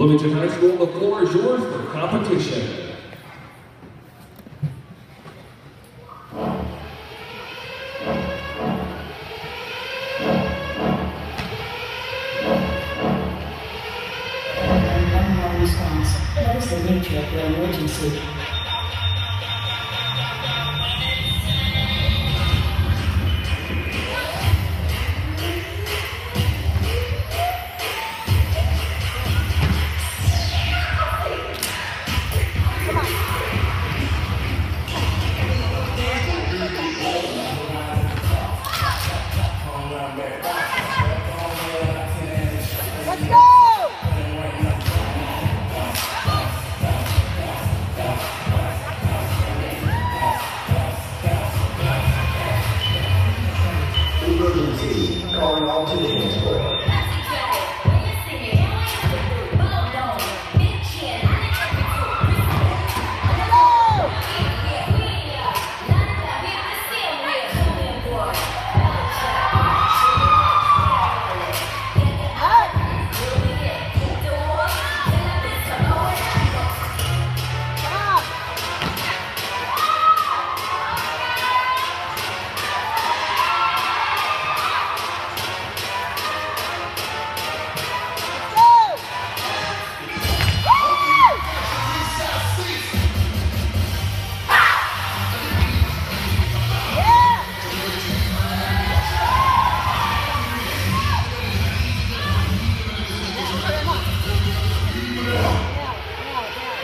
Bloomington High School, the floor is yours for competition. What is the nature of your emergency? continente.